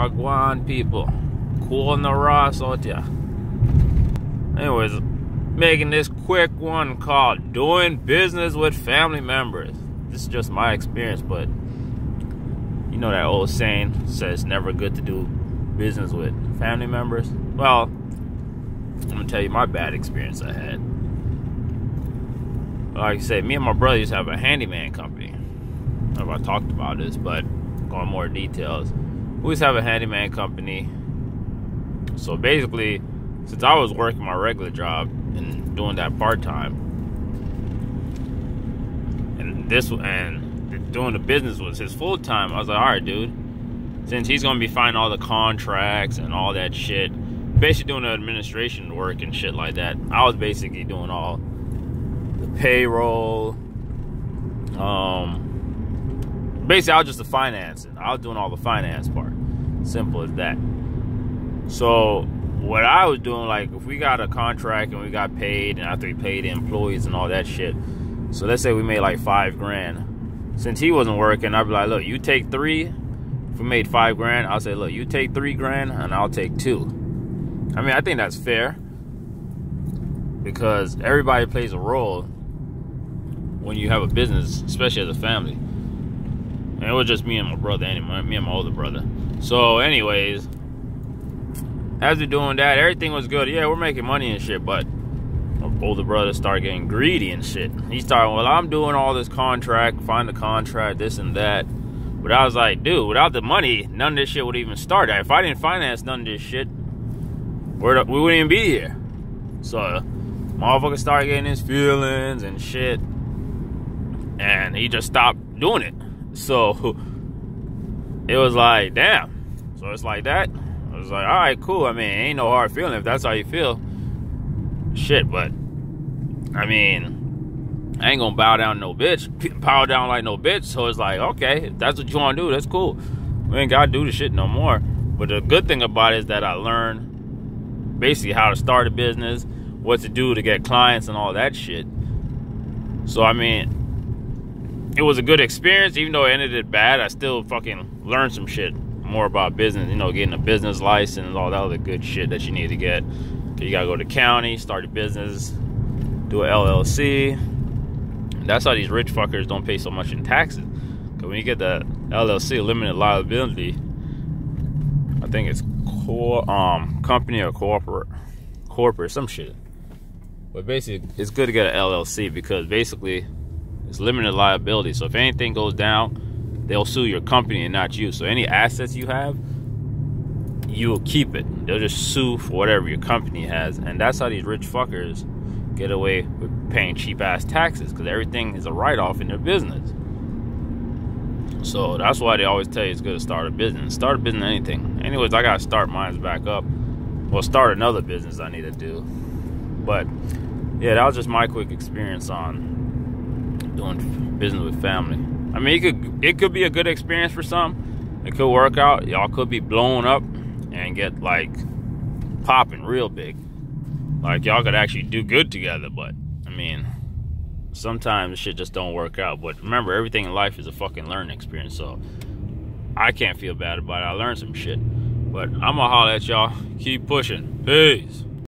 Wagwan people. Cool in the Ross out ya. Anyways, making this quick one called Doing Business with Family Members. This is just my experience, but you know that old saying says never good to do business with family members. Well, I'm gonna tell you my bad experience I had. Like I said, me and my brother used to have a handyman company. I don't know if I talked about this, but going more details. We used have a handyman company. So basically, since I was working my regular job and doing that part time, and this and doing the business was his full time, I was like, all right, dude. Since he's gonna be finding all the contracts and all that shit, basically doing the administration work and shit like that. I was basically doing all the payroll. Um, basically, I was just the financing. I was doing all the finance part. Simple as that. So what I was doing, like, if we got a contract and we got paid, and after we paid the employees and all that shit, so let's say we made like five grand. Since he wasn't working, I'd be like, look, you take three. If we made five grand, I'll say, look, you take three grand, and I'll take two. I mean, I think that's fair because everybody plays a role when you have a business, especially as a family. It was just me and my brother, anyway, me and my older brother. So, anyways, as we're doing that, everything was good. Yeah, we're making money and shit, but my older brother started getting greedy and shit. He started, well, I'm doing all this contract, find the contract, this and that. But I was like, dude, without the money, none of this shit would even start. If I didn't finance none of this shit, we wouldn't even be here. So, motherfucker started getting his feelings and shit. And he just stopped doing it. So, it was like, damn. So it's like that. I was like, all right, cool. I mean, ain't no hard feeling if that's how you feel. Shit, but I mean, I ain't gonna bow down no bitch. Bow down like no bitch. So it's like, okay, if that's what you wanna do, that's cool. We ain't gotta do the shit no more. But the good thing about it is that I learned basically how to start a business, what to do to get clients, and all that shit. So I mean, it was a good experience, even though it ended it bad. I still fucking learned some shit more about business. You know, getting a business license, all that other good shit that you need to get. You gotta go to county, start a business, do a LLC. That's how these rich fuckers don't pay so much in taxes. Cause when you get the LLC, limited liability, I think it's core um company or corporate corporate some shit. But basically, it's good to get an LLC because basically it's limited liability. So if anything goes down, they'll sue your company and not you. So any assets you have, you will keep it. They'll just sue for whatever your company has, and that's how these rich fuckers get away with paying cheap ass taxes because everything is a write off in their business. So that's why they always tell you it's good to start a business. Start a business, anything. Anyways, I gotta start mine back up. Well, start another business I need to do. But yeah, that was just my quick experience on doing business with family. I mean, it could it could be a good experience for some. It could work out. Y'all could be blown up and get like popping real big. Like y'all could actually do good together. But I mean, sometimes shit just don't work out. But remember, everything in life is a fucking learning experience. So I can't feel bad about it. I learned some shit. But I'm gonna holler at y'all. Keep pushing. Peace.